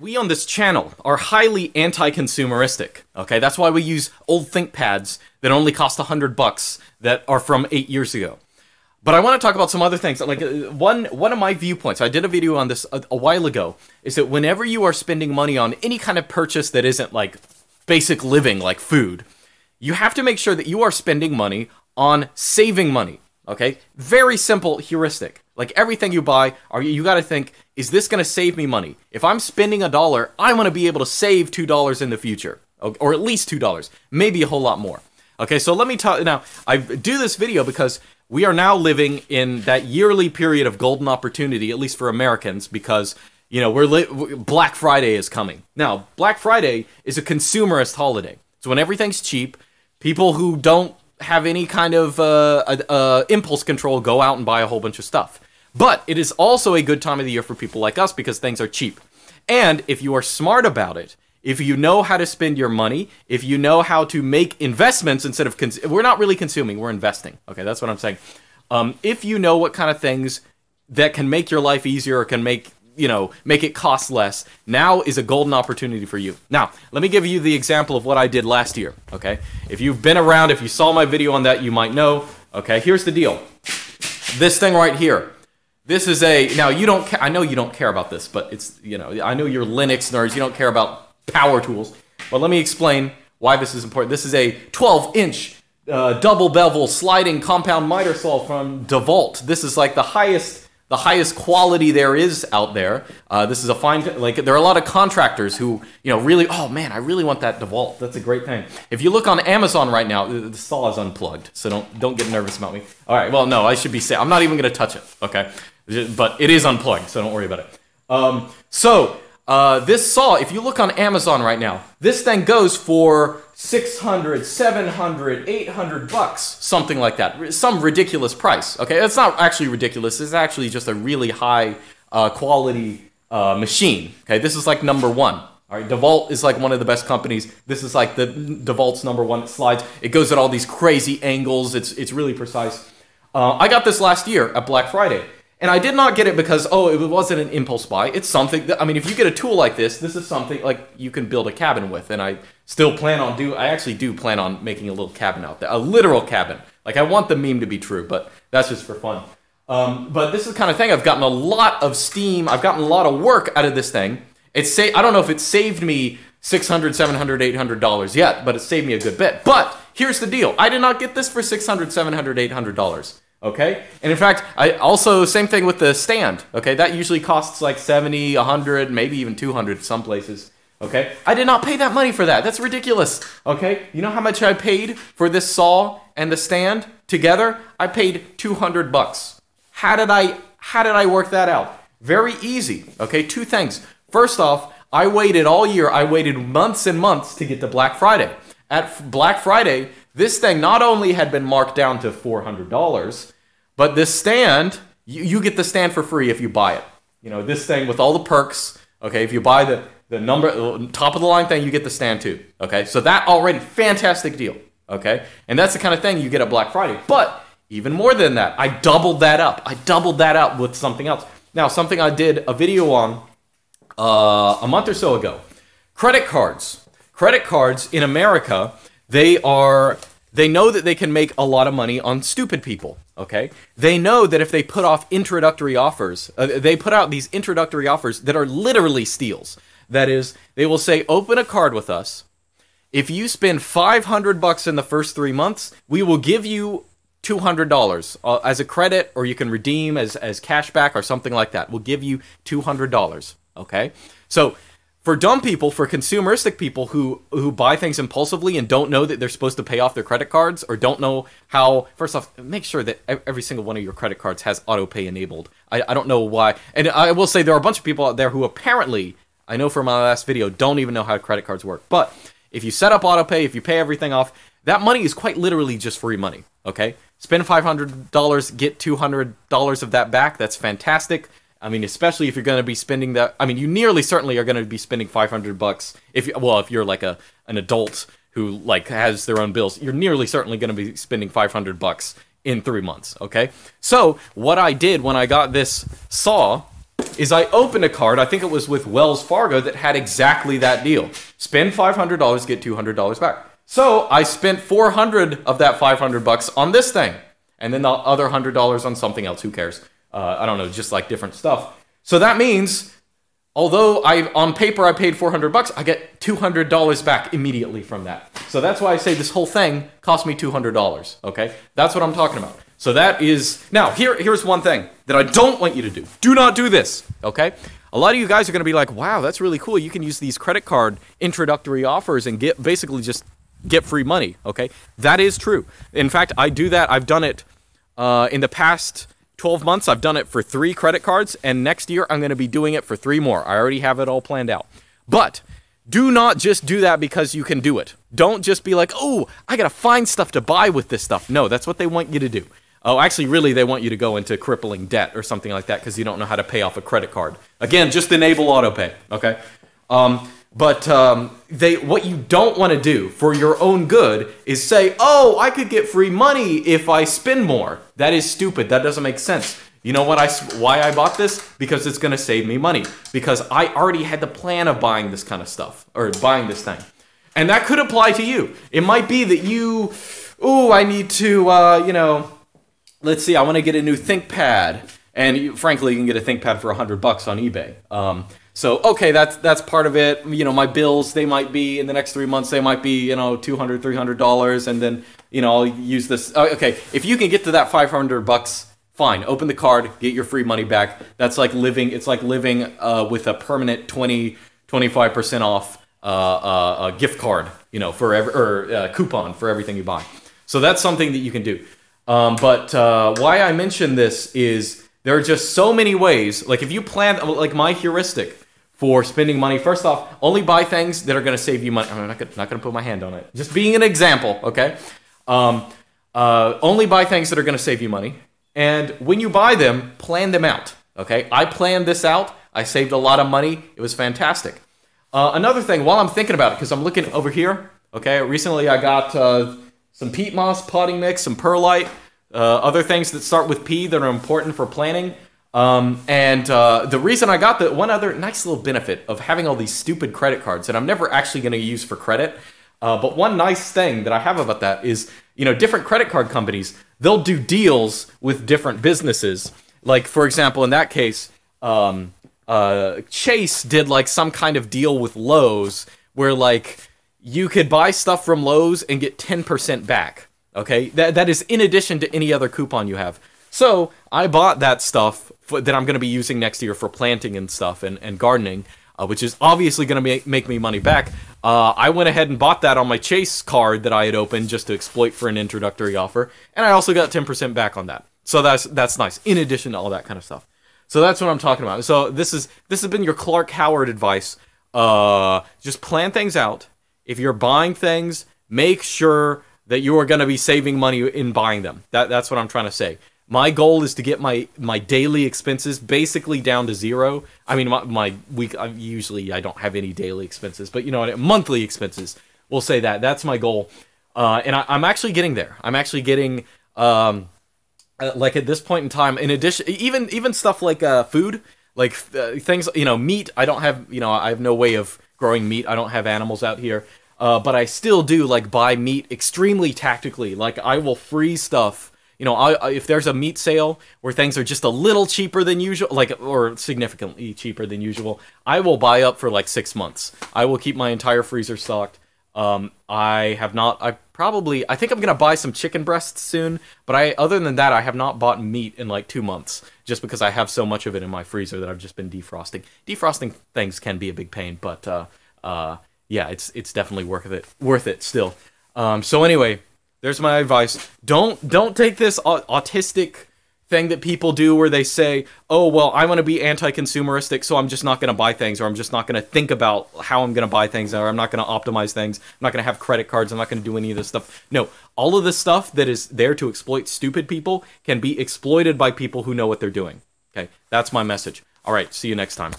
We on this channel are highly anti-consumeristic. Okay, that's why we use old ThinkPads that only cost a hundred bucks that are from eight years ago. But I want to talk about some other things. Like uh, one one of my viewpoints, I did a video on this a, a while ago, is that whenever you are spending money on any kind of purchase that isn't like basic living, like food, you have to make sure that you are spending money on saving money. Okay, very simple heuristic. Like everything you buy, are you, you got to think, is this going to save me money? If I'm spending a dollar, I want to be able to save two dollars in the future, or at least two dollars, maybe a whole lot more. Okay, so let me talk now. I do this video because we are now living in that yearly period of golden opportunity, at least for Americans, because you know we're li- Black Friday is coming. Now, Black Friday is a consumerist holiday, so when everything's cheap, people who don't have any kind of uh, uh, impulse control go out and buy a whole bunch of stuff. But it is also a good time of the year for people like us because things are cheap. And if you are smart about it, if you know how to spend your money, if you know how to make investments instead of cons- we're not really consuming, we're investing. Okay, that's what I'm saying. Um, if you know what kind of things that can make your life easier or can make you know make it cost less, now is a golden opportunity for you. Now, let me give you the example of what I did last year. Okay, if you've been around, if you saw my video on that, you might know. Okay, here's the deal. This thing right here. This is a now you don't. Ca- I know you don't care about this, but it's you know I know you're Linux nerds. You don't care about power tools, but let me explain why this is important. This is a 12 inch uh, double bevel sliding compound miter saw from DeWalt. This is like the highest the highest quality there is out there. Uh, this is a fine like there are a lot of contractors who you know really oh man I really want that DeWalt. That's a great thing. If you look on Amazon right now, the, the saw is unplugged, so don't don't get nervous about me. All right, well no, I should be safe. I'm not even going to touch it. Okay, but it is unplugged, so don't worry about it. Um, so uh, this saw, if you look on Amazon right now, this thing goes for 600, 700, 800 bucks, something like that. Some ridiculous price. Okay, it's not actually ridiculous. It's actually just a really high uh, quality uh, machine. Okay, this is like number one. All right, DeWalt is like one of the best companies. This is like the DeWalt's number one slides. It goes at all these crazy angles. It's it's really precise. Uh, I got this last year at Black Friday. And I did not get it because, oh, it wasn't an impulse buy. It's something that, I mean, if you get a tool like this, this is something like you can build a cabin with. And I still plan on do, I actually do plan on making a little cabin out there, a literal cabin. Like I want the meme to be true, but that's just for fun. Um, but this is the kind of thing I've gotten a lot of steam. I've gotten a lot of work out of this thing. It's say I don't know if it saved me 600, 700, 800 dollars yet, but it saved me a good bit. But here's the deal. I did not get this for 600, 700, 800 dollars. Okay? And in fact, I also same thing with the stand. Okay? That usually costs like 70, 100, maybe even 200 some places. Okay? I did not pay that money for that. That's ridiculous. Okay? You know how much I paid for this saw and the stand together? I paid 200 bucks. How did I how did I work that out? Very easy. Okay? Two things. First off, I waited all year. I waited months and months to get to Black Friday. At Black Friday, this thing not only had been marked down to $400, but this stand, you, you get the stand for free if you buy it. You know, this thing with all the perks, okay, if you buy the, the number, top of the line thing, you get the stand too, okay? So that already, fantastic deal, okay? And that's the kind of thing you get at Black Friday. But even more than that, I doubled that up. I doubled that up with something else. Now, something I did a video on uh, a month or so ago credit cards. Credit cards in America they are they know that they can make a lot of money on stupid people okay? They know that if they put off introductory offers uh, they put out these introductory offers that are literally steals. That is they will say open a card with us. If you spend 500 bucks in the first 3 months we will give you $200 uh, as a credit or you can redeem as as cashback or something like that. We'll give you $200 okay? So for dumb people, for consumeristic people who who buy things impulsively and don't know that they're supposed to pay off their credit cards or don't know how, first off, make sure that every single one of your credit cards has auto pay enabled. I, I don't know why. And I will say there are a bunch of people out there who apparently, I know from my last video, don't even know how credit cards work. But if you set up auto pay, if you pay everything off, that money is quite literally just free money. Okay? Spend $500, get $200 of that back. That's fantastic. I mean, especially if you're going to be spending that. I mean, you nearly certainly are going to be spending 500 bucks. If you, well, if you're like a an adult who like has their own bills, you're nearly certainly going to be spending 500 bucks in three months. Okay. So what I did when I got this saw is I opened a card, I think it was with Wells Fargo, that had exactly that deal. Spend $500, get $200 back. So I spent 400 of that 500 bucks on this thing, and then the other $100 on something else. Who cares? Uh, I don't know, just like different stuff. So that means, although I on paper I paid 400 bucks, I get $200 back immediately from that. So that's why I say this whole thing cost me $200. Okay, that's what I'm talking about. So that is now here. Here's one thing that I don't want you to do. Do not do this. Okay. A lot of you guys are going to be like, "Wow, that's really cool. You can use these credit card introductory offers and get basically just get free money." Okay, that is true. In fact, I do that. I've done it uh, in the past 12 months. I've done it for three credit cards, and next year I'm going to be doing it for three more. I already have it all planned out. But do not just do that because you can do it. Don't just be like, "Oh, I got to find stuff to buy with this stuff." No, that's what they want you to do. Oh, actually, really, they want you to go into crippling debt or something like that because you don't know how to pay off a credit card. Again, just enable autopay. Okay. Um, but um, they, what you don't want to do for your own good is say, "Oh, I could get free money if I spend more." That is stupid. That doesn't make sense. You know what I why I bought this? Because it's going to save me money. Because I already had the plan of buying this kind of stuff or buying this thing, and that could apply to you. It might be that you, oh, I need to, uh, you know let's see, I want to get a new ThinkPad, and you, frankly, you can get a ThinkPad for hundred bucks on eBay. Um, so okay, that's that's part of it. You know, my bills they might be in the next three months they might be you know 200 300 dollars, and then you know I'll use this. Uh, okay, if you can get to that 500 bucks. Fine, open the card, get your free money back. That's like living. It's like living uh, with a permanent 20, 25 percent off uh, uh, gift card. You know, for every or uh, coupon for everything you buy. So that's something that you can do. Um, but uh, why I mention this is there are just so many ways. Like if you plan, like my heuristic for spending money. First off, only buy things that are going to save you money. I'm not going not to put my hand on it. Just being an example, okay? Um, uh, only buy things that are going to save you money. And when you buy them, plan them out. Okay, I planned this out. I saved a lot of money. It was fantastic. Uh, another thing, while I'm thinking about it, because I'm looking over here. Okay, recently I got. Uh, some peat moss potting mix, some perlite, uh, other things that start with P that are important for planting. Um, and uh, the reason I got the one other nice little benefit of having all these stupid credit cards that I'm never actually going to use for credit. Uh, but one nice thing that I have about that is, you know, different credit card companies, they'll do deals with different businesses. Like, for example, in that case, um, uh, Chase did like some kind of deal with Lowe's where like you could buy stuff from Lowe's and get 10% back. Okay, that, that is in addition to any other coupon you have. So I bought that stuff for, that I'm going to be using next year for planting and stuff and, and gardening, uh, which is obviously going to make, make me money back. Uh, I went ahead and bought that on my Chase card that I had opened just to exploit for an introductory offer, and I also got 10% back on that. So that's that's nice. In addition to all that kind of stuff. So that's what I'm talking about. So this is this has been your Clark Howard advice. Uh, just plan things out if you're buying things, make sure that you are going to be saving money in buying them. That, that's what I'm trying to say. My goal is to get my my daily expenses basically down to zero. I mean, my, my week I, usually I don't have any daily expenses, but you know, monthly expenses. We'll say that that's my goal, uh, and I, am actually getting there. I'm actually getting um, uh, like at this point in time. In addition, even even stuff like uh, food, like uh, things you know, meat. I don't have you know, I have no way of growing meat. I don't have animals out here. Uh, but I still do like buy meat extremely tactically. Like I will freeze stuff. You know, I, if there's a meat sale where things are just a little cheaper than usual, like or significantly cheaper than usual, I will buy up for like six months. I will keep my entire freezer stocked. Um, I have not. I probably. I think I'm gonna buy some chicken breasts soon. But I, other than that, I have not bought meat in like two months, just because I have so much of it in my freezer that I've just been defrosting. Defrosting things can be a big pain, but uh, uh, yeah, it's it's definitely worth it. Worth it still. Um, so anyway, there's my advice. Don't don't take this autistic thing that people do where they say, "Oh, well, I want to be anti-consumeristic, so I'm just not going to buy things, or I'm just not going to think about how I'm going to buy things, or I'm not going to optimize things. I'm not going to have credit cards. I'm not going to do any of this stuff." No, all of this stuff that is there to exploit stupid people can be exploited by people who know what they're doing. Okay, that's my message. All right, see you next time.